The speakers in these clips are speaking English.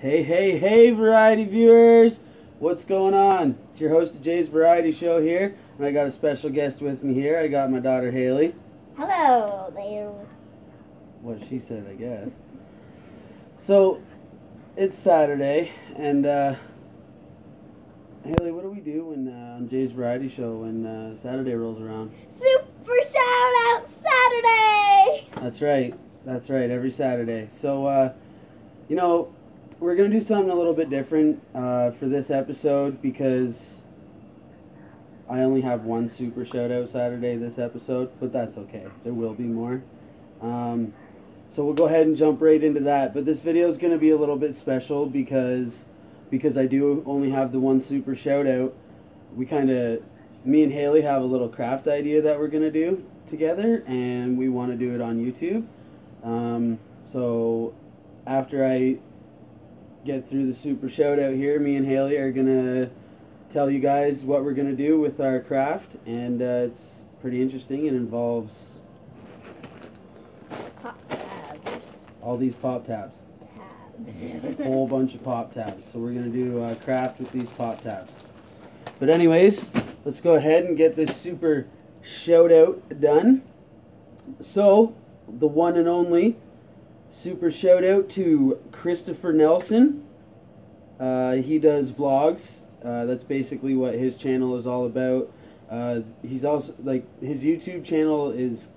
Hey, hey, hey, variety viewers! What's going on? It's your host of Jay's Variety Show here, and I got a special guest with me here. I got my daughter Haley. Hello there. What she said, I guess. So, it's Saturday, and uh, Haley, what do we do when uh, on Jay's Variety Show when uh, Saturday rolls around? Super shout out Saturday! That's right. That's right. Every Saturday. So, uh, you know, we're gonna do something a little bit different uh, for this episode because I only have one super shout out Saturday this episode, but that's okay. There will be more. Um, so we'll go ahead and jump right into that. But this video is gonna be a little bit special because because I do only have the one super shout out. We kind of me and Haley have a little craft idea that we're gonna do together, and we want to do it on YouTube. Um, so after I get through the super shout out here, me and Haley are gonna tell you guys what we're gonna do with our craft, and uh, it's pretty interesting. It involves Pop tabs. all these pop tabs, Tabs. a whole bunch of pop tabs. So we're gonna do uh, craft with these pop tabs. But anyways, let's go ahead and get this super shout out done. So the one and only super shout out to Christopher Nelson. Uh, he does vlogs. Uh, that's basically what his channel is all about. Uh, he's also like his YouTube channel is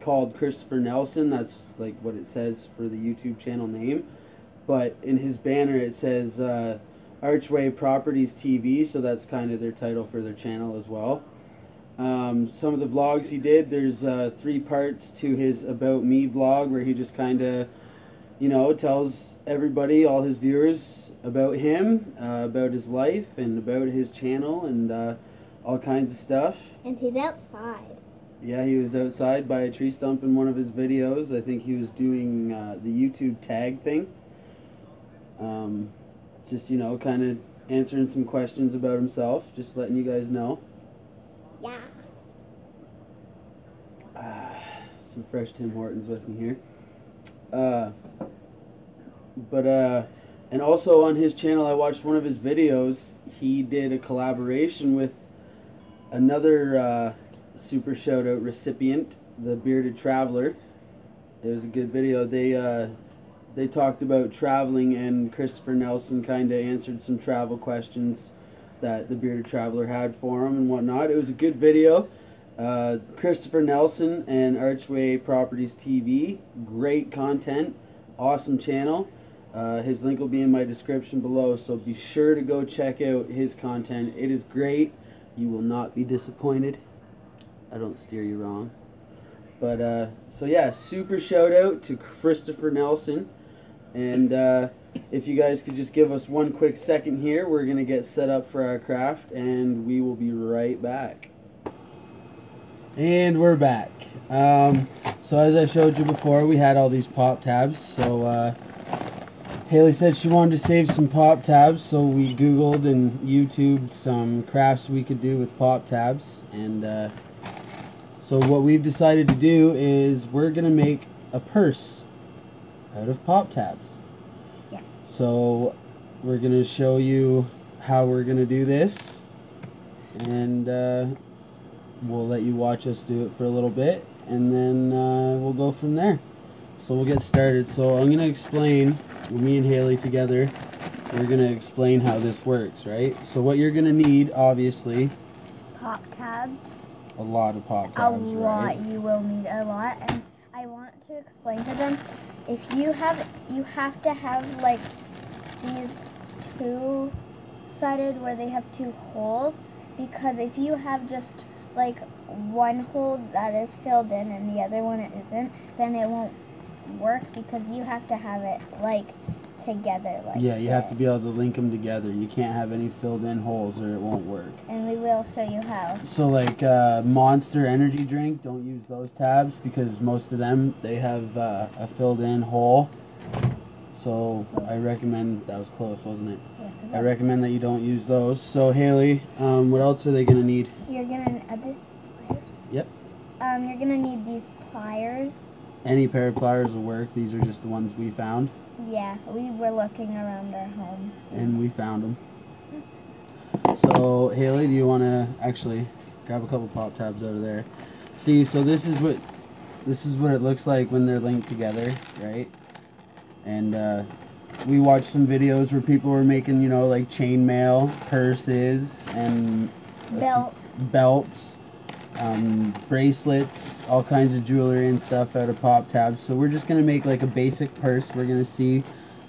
called Christopher Nelson. That's like what it says for the YouTube channel name. But in his banner it says uh, Archway Properties TV, so that's kind of their title for their channel as well. Um, some of the vlogs he did, there's uh, three parts to his About Me vlog where he just kind of, you know, tells everybody, all his viewers, about him, uh, about his life, and about his channel, and uh, all kinds of stuff. and he's outside. Yeah, he was outside by a tree stump in one of his videos. I think he was doing uh, the YouTube tag thing. Um, just, you know, kind of answering some questions about himself, just letting you guys know. Yeah. Ah, some fresh Tim Hortons with me here. Uh, but uh, and also on his channel, I watched one of his videos. He did a collaboration with another uh, super shout out recipient, the Bearded Traveler. It was a good video. They uh, they talked about traveling, and Christopher Nelson kind of answered some travel questions that the Bearded Traveler had for him and whatnot. It was a good video. Uh, Christopher Nelson and Archway Properties TV. Great content. Awesome channel. Uh, his link will be in my description below, so be sure to go check out his content. It is great. You will not be disappointed. I don't steer you wrong. But, uh, so yeah, super shout out to Christopher Nelson. And uh, if you guys could just give us one quick second here, we're going to get set up for our craft, and we will be right back. And we're back. Um, so as I showed you before, we had all these pop tabs. So uh, Haley said she wanted to save some pop tabs, so we Googled and YouTubed some crafts we could do with pop tabs. And uh, so what we've decided to do is we're gonna make a purse out of pop tabs. Yeah. So we're gonna show you how we're gonna do this, and. Uh, we'll let you watch us do it for a little bit and then uh, we'll go from there so we'll get started so i'm going to explain me and haley together we're going to explain how this works right so what you're going to need obviously Pop tabs. a lot of pop tabs, A lot. right You will need a lot. And I want to explain to them if you have, you have to have like these two sided where they have two holes because if you have just like one hole that is filled in and the other one it isn't, then it won't work because you have to have it like together. Like yeah you have to be able to link them together you can't have any filled in holes or it won't work And we will show you how. so like uh, monster energy drink don't use those tabs because most of them they have uh, a filled in hole so i recommend that was close wasn't it Yes, it I recommend that you don't use those. So Haley, um, what else are they gonna need? You're gonna add these pliers. Yep. Um, you're gonna need these pliers Any pair of pliers will work. These are just the ones we found, Yeah, we were looking around our home. and we found them. So Haley, do you want to actually grab a couple pop tabs out of there? See, so this is what this is what it looks like when they're linked together, right? And uh, we watched some videos where people were making, you know, like chainmail, purses, and Belt. belts, um, bracelets, all kinds of jewelry and stuff out of pop tabs. So we're just gonna make like a basic purse. We're gonna see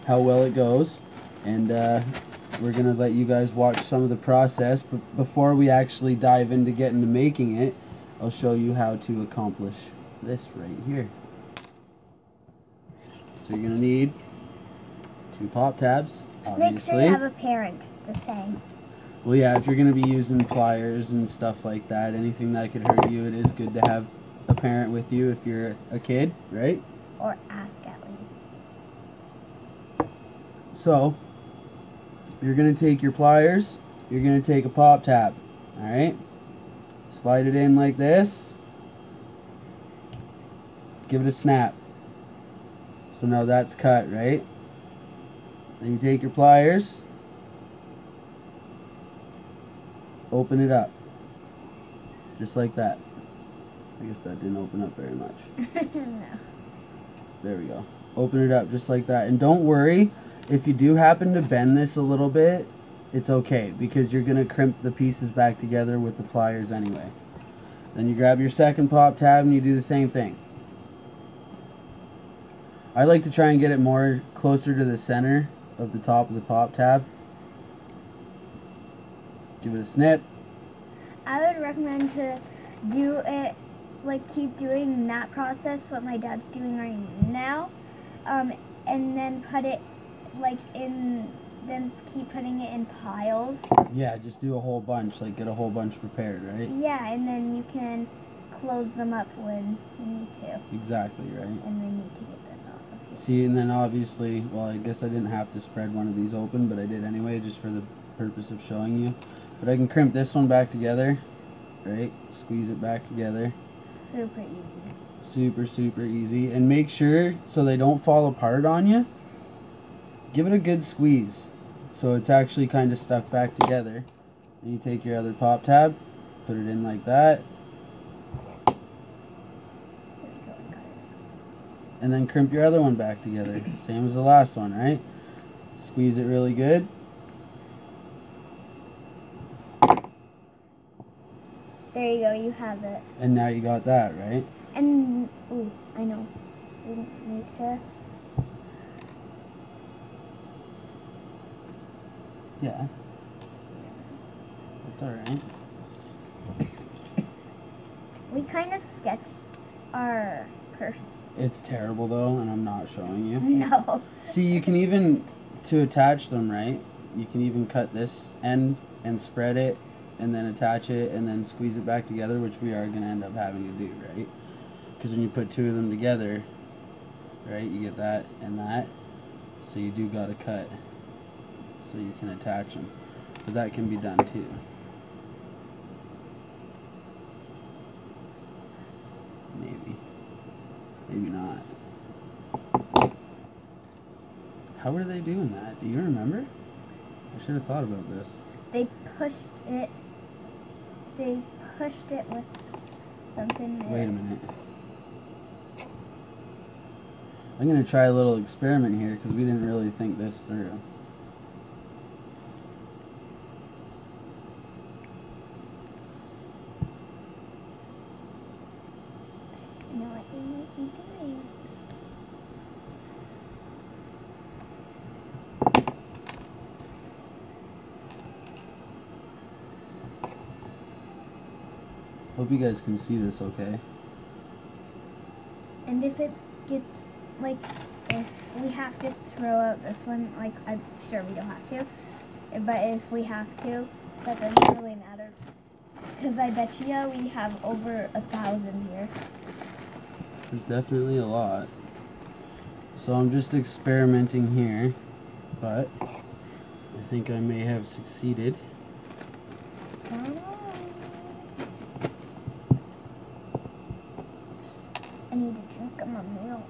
how well it goes, and uh, we're gonna let you guys watch some of the process. But before we actually dive into getting to making it, I'll show you how to accomplish this right here. So you're gonna need two pop tabs, obviously. Make sure you have a parent to say. Well, yeah, if you're going to be using pliers and stuff like that, anything that could hurt you, it is good to have a parent with you if you're a kid, right? Or ask at least. So, you're going to take your pliers, you're going to take a pop tab, alright? Slide it in like this. Give it a snap. So now that's cut, right? Then you take your pliers, open it up. Just like that. I guess that didn't open up very much. no. There we go. Open it up just like that. And don't worry, if you do happen to bend this a little bit, it's okay because you're going to crimp the pieces back together with the pliers anyway. Then you grab your second pop tab and you do the same thing. I like to try and get it more closer to the center of the top of the pop tab. Give it a snip. I would recommend to do it, like keep doing that process, what my dad's doing right now, um, and then put it like in, then keep putting it in piles. Yeah, just do a whole bunch, like get a whole bunch prepared, right? Yeah, and then you can close them up when you need to, Exactly, right? and then need to get this off of here. See, and then obviously, well, I guess I didn't have to spread one of these open, but I did anyway, just for the purpose of showing you. But I can crimp this one back together, right? Squeeze it back together. Super easy. Super, super easy. And make sure, so they don't fall apart on you, give it a good squeeze. So it's actually kind of stuck back together. And you take your other pop tab, put it in like that, There we go. I got it. And then crimp your other one back together. Same as the last one, right? Squeeze it really good. There you go. You have it. And now you got that, right? And ooh, I know. We need to. Yeah. That's alright. We kind of sketched our purse. It's terrible though, and I'm not showing you. No. See, you can even, to attach them, right? You can even cut this end and spread it, and then attach it, and then squeeze it back together, which we are going to end up having to do, right? Because when you put two of them together, right, you get that and that. So you do got to cut so you can attach them. But that can be done too. Maybe. Maybe not. How were they doing that? Do you remember? I should have thought about this. They pushed it. They pushed it with something. Wait a minute. I'm gonna try a little experiment here because we didn't really think this through. You know what they might be doing? Hope you guys can see this okay. And if it gets like, if we have to throw out this one, like I'm sure we don't have to, but if we have to, that doesn't really matter. Because I bet you we have over a thousand here. There's definitely a lot. So I'm just experimenting here, but I think I may have succeeded. Come on. I need a drink of some of milk.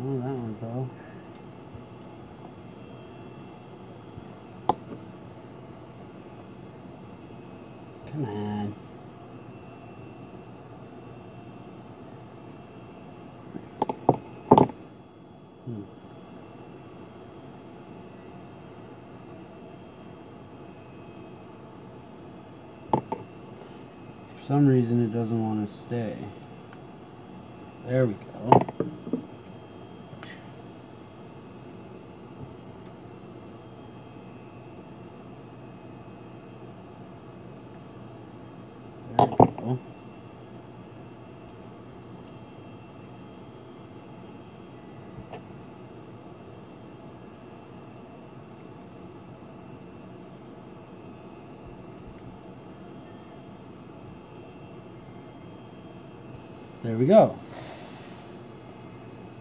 Oh, that one fell. Hmm. For some reason, it doesn't want to stay. There we go. There we go. There we go.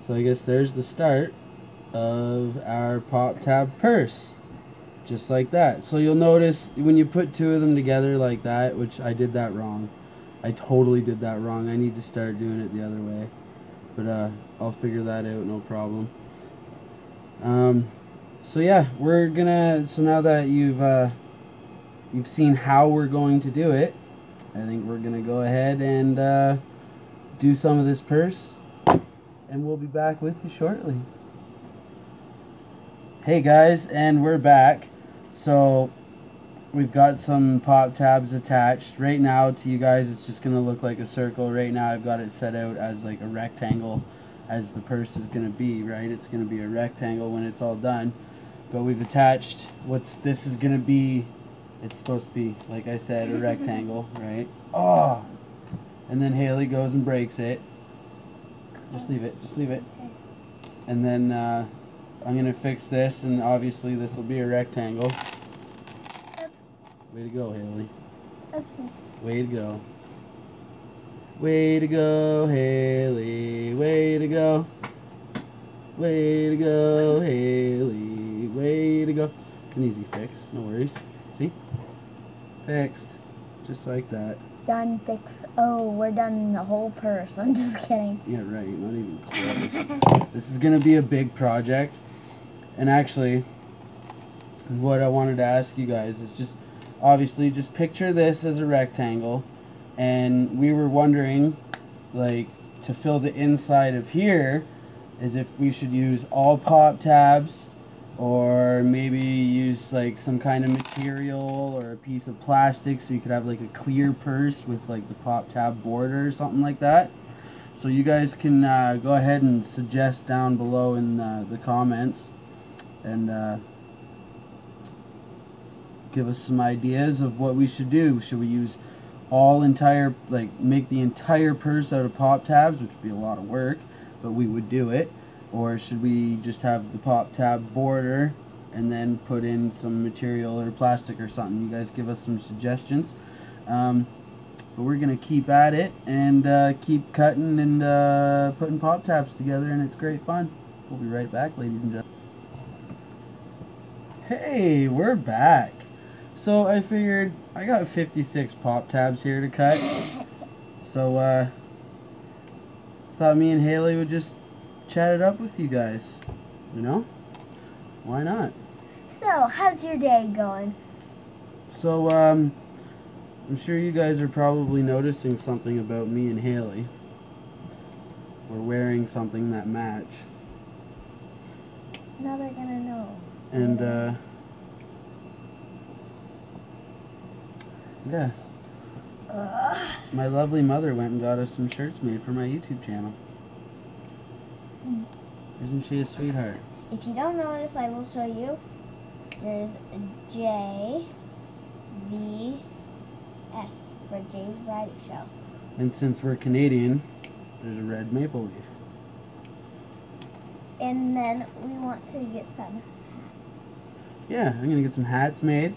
So I guess there's the start of our pop tab purse. Just like that. So you'll notice when you put two of them together like that, which I did that wrong. I totally did that wrong. I need to start doing it the other way. But uh, I'll figure that out, no problem. Um, so yeah, we're gonna. So now that you've uh, you've seen how we're going to do it, I think we're gonna go ahead and uh, do some of this purse, and we'll be back with you shortly. Hey guys, and we're back. So we've got some pop tabs attached. Right now to you guys it's just gonna look like a circle. Right now I've got it set out as like a rectangle as the purse is gonna be, right? It's gonna be a rectangle when it's all done. But we've attached what's this is gonna be it's supposed to be, like I said, a rectangle, right? Oh and then Haley goes and breaks it. Just leave it, just leave it. And then uh, I'm gonna fix this and obviously this will be a rectangle. Way to go, Haley. Way to go. Way to go, Haley. Way to go. Way to go, Haley. Way to go. It's an easy fix. No worries. See? Fixed. Just like that. Done fix. Oh, we're done the whole purse. I'm just kidding. Yeah, right. Not even close. this is going to be a big project. And actually, what I wanted to ask you guys is just obviously just picture this as a rectangle. And we were wondering, like, to fill the inside of here, is if we should use all pop tabs or maybe use like some kind of material or a piece of plastic so you could have like a clear purse with like the pop tab border or something like that. So you guys can uh, go ahead and suggest down below in uh, the comments and uh, give us some ideas of what we should do. Should we use all entire like make the entire purse out of pop tabs which would be a lot of work but we would do it or should we just have the pop tab border and then put in some material or plastic or something? You guys give us some suggestions. Um, but we're going to keep at it and uh, keep cutting and uh, putting pop tabs together, and it's great fun. We'll be right back, ladies and gentlemen. Hey, we're back. So I figured I got 56 pop tabs here to cut. So uh, thought me and Haley would just chat it up with you guys. You know? Why not? So, how's your day going? So, um, I'm sure you guys are probably noticing something about me and Haley. We're wearing something that match. Now they're gonna know. And, uh, yeah, Ugh. my lovely mother went and got us some shirts made for my YouTube channel. Isn't she a sweetheart? If you don't know this, I will show you. There's a J, V, S for Jay's Variety Show. And since we're Canadian, there's a red maple leaf. And then we want to get some. Hats. Yeah, I'm gonna get some hats made.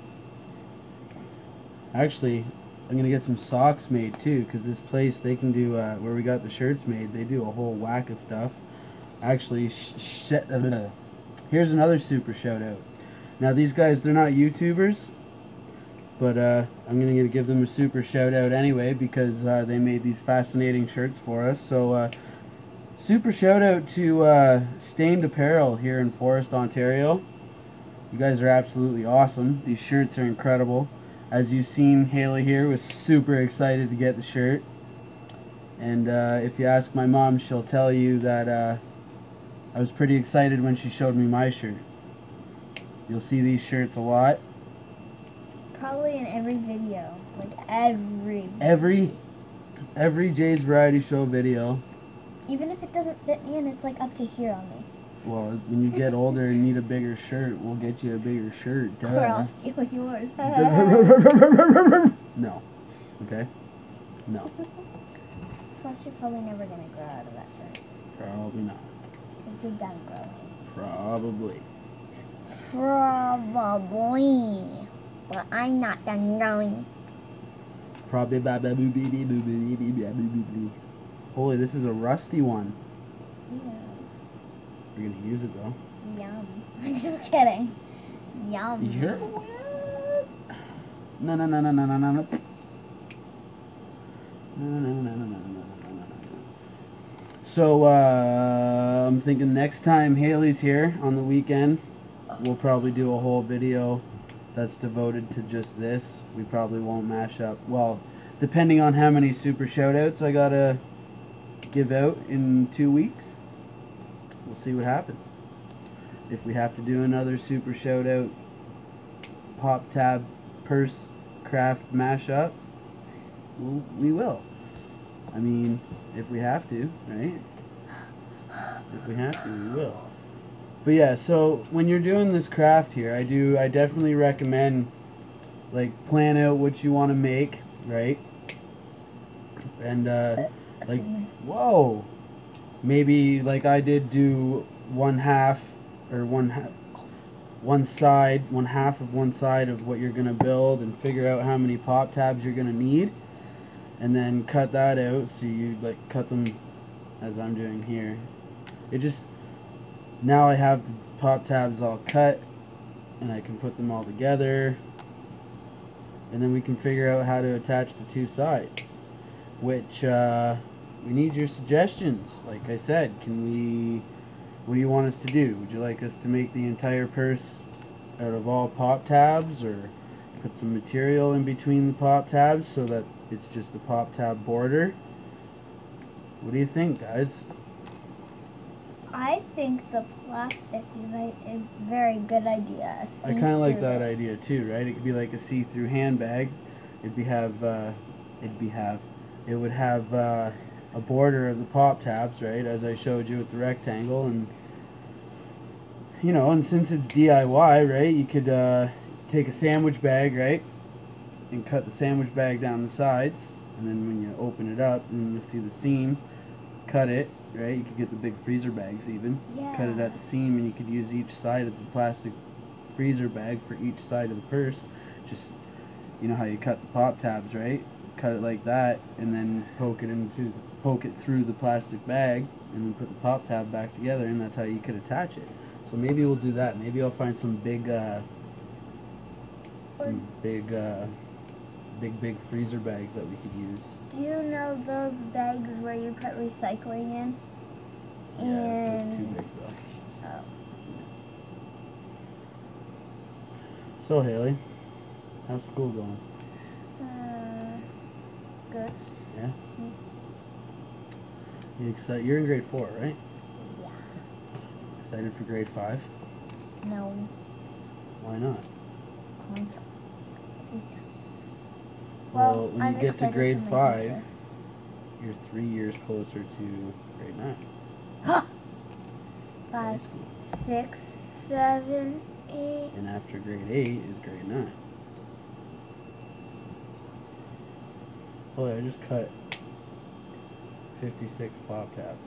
Actually, I'm gonna get some socks made too, because this place they can do uh, where we got the shirts made. They do a whole whack of stuff. Actually, uh, here's another super shout out. Now these guys, they're not YouTubers, but uh, I'm gonna give them a super shout out anyway because uh, they made these fascinating shirts for us. So uh, super shout out to uh, Stained Apparel here in Forest, Ontario. You guys are absolutely awesome. These shirts are incredible. As you've seen, Haley here was super excited to get the shirt. And uh, if you ask my mom, she'll tell you that uh, I was pretty excited when she showed me my shirt. You'll see these shirts a lot. Probably in every video. Like every. Every every Jay's Variety Show video. Even if it doesn't fit me and it's like up to here on me. Well, when you get older and need a bigger shirt, we'll get you a bigger shirt. Or I'll Duh. steal yours. no. Okay? No. Plus, you're probably never gonna grow out of that shirt. Probably not to Danko. Probably. Probably. But I'm not done growing. Probably. Holy, this is a rusty one. Yeah. You're gonna use it though. Yum. I'm just kidding. Yum. You're weird. No, no, no, no, no, no, no. No, no, no, no, no, no. So, uh, I'm thinking next time Haley's here on the weekend, we'll probably do a whole video that's devoted to just this. We probably won't mash up. Well, depending on how many super shoutouts I gotta give out in two weeks, we'll see what happens. If we have to do another super shout out pop tab purse craft mashup, we will. I mean, if we have to, right? If we have to, we will. But yeah, so when you're doing this craft here, I do I definitely recommend like plan out what you want to make, right? And uh like whoa maybe like i did do one half or one half one side one half of one side of what you're going to build and figure out how many pop tabs you're going to need and then cut that out so you like cut them as i'm doing here it just now i have the pop tabs all cut and i can put them all together and then we can figure out how to attach the two sides which uh, we need your suggestions. Like I said, can we? What do you want us to do? Would you like us to make the entire purse out of all pop tabs, or put some material in between the pop tabs so that it's just a pop tab border? What do you think, guys? I think the plastic is a, a very good idea. I kind of like that idea too, right? It could be like a see-through handbag. It'd be have, uh, it'd be have, it would have uh, a border of the pop tabs, right? As I showed you with the rectangle, and you know, and since it's DIY, right? You could uh, take a sandwich bag, right, and cut the sandwich bag down the sides, and then when you open it up, and you see the seam. Cut it, right? You could get the big freezer bags even Yeah. cut it at the seam and you could use each side of the plastic freezer bag for each side of the purse just you know how you cut the pop tabs right cut it like that and then poke it into poke it through the plastic bag and then put the pop tab back together and that's how you could attach it so maybe we'll do that maybe i'll find some big uh some big uh big big freezer bags that we could use Do you know those bags where you put recycling in? yeah it's too big though Oh. so haley how's school going Uh, good. Yeah. You excited? You're in grade four, right? Yeah. Excited for grade five? No. Why not? Well, Well, when I'm you get to grade five, you're three years closer to grade nine. high Five, six, seven, eight. And after grade eight is grade nine. Oh, I just cut 56 pop tabs.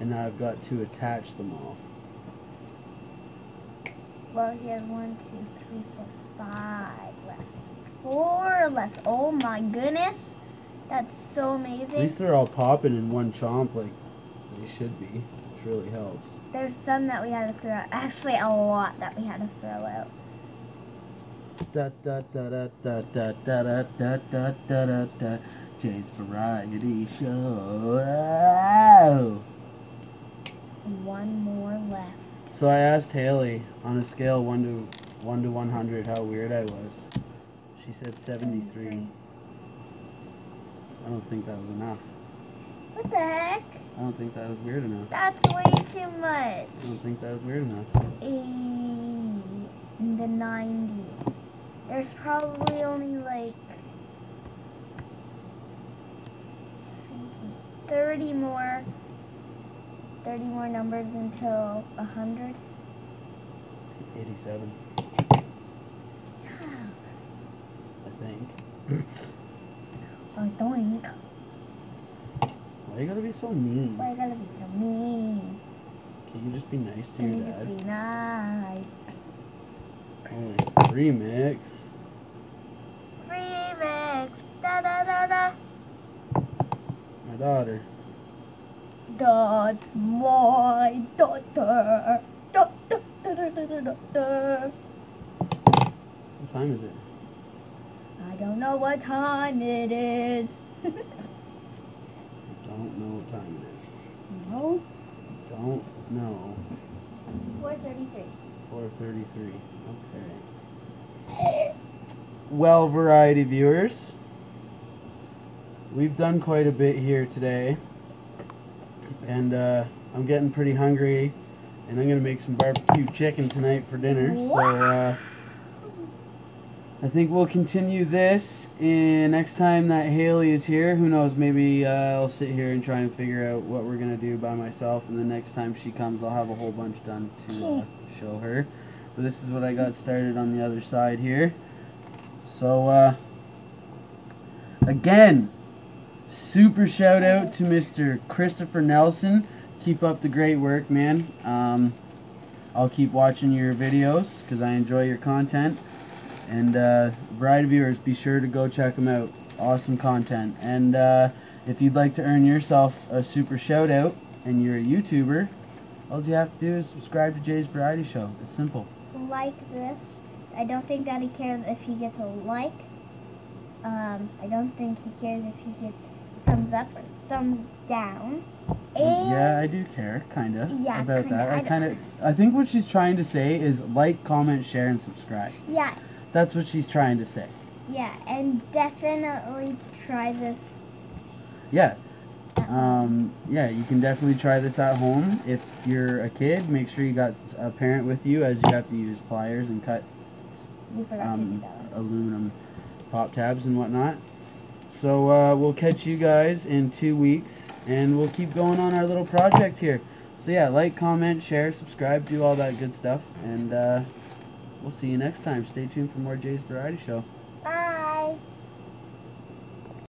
And now I've got to attach them all. Well, he has one, two, three, four, five left. Four left. Oh my goodness. That's so amazing. At least they're all popping in one chomp like they should be, which really helps. There's some that we had to throw out. Actually, a lot that we had to throw out. Da da da da da da da da da da da da da Jay's Variety Show. one more left. So I asked Haley on a scale one to one to one hundred how weird I was. She said 73. 73. I don't think that was enough. What the heck? I don't think that was weird enough. That's way too much. I don't think that was weird enough. Eh, in the ninety. There's probably only like 30 more 30 more numbers until 100. 87 think. I think. Why you gotta be so mean? Why you gotta be so mean? Can you just be nice to Can your you just dad? be nice? Holy remix. Remix. Da da da da. My daughter. That's my daughter. Da, da, da, da, da, da, da, da. What time is it? I don't know what time it is. I don't know what time it is. no. Don't know. 433. 433. Okay. Well, variety viewers, we've done quite a bit here today, and uh, I'm getting pretty hungry, and I'm gonna make some barbecue chicken tonight for dinner. So uh, I think we'll continue this, and next time that Haley is here, who knows? Maybe uh, I'll sit here and try and figure out what we're gonna do by myself, and the next time she comes, I'll have a whole bunch done to uh, show her. But this is what I got started on the other side here. So, uh, again, super shout out to Mr. Christopher Nelson. Keep up the great work, man. Um, I'll keep watching your videos because I enjoy your content. And uh, variety viewers, be sure to go check them out. Awesome content. And uh, if you'd like to earn yourself a super shout out and you're a YouTuber, all you have to do is subscribe to Jay's Variety Show. It's simple. Like this. I don't think Daddy cares if he gets a like. Um, I don't think he cares if he gets thumbs up or thumbs down. And yeah, I do care, kind of, Yeah, about kinda, that. I I kind of, I think what she's trying to say is like, comment, share, and subscribe. yeah, That's what she's trying to say. yeah, and definitely try this. Yeah. Um, yeah, you can definitely try this at home. If you're a kid, make sure you got a parent with you as you have to use pliers and cut You forgot to um, do that. one. aluminum pop tabs and whatnot. So uh, we'll catch you guys in two weeks, and we'll keep going on our little project here. So yeah, like, comment, share, subscribe, do all that good stuff, and uh, we'll see you next time. Stay tuned for more Jay's Variety Show.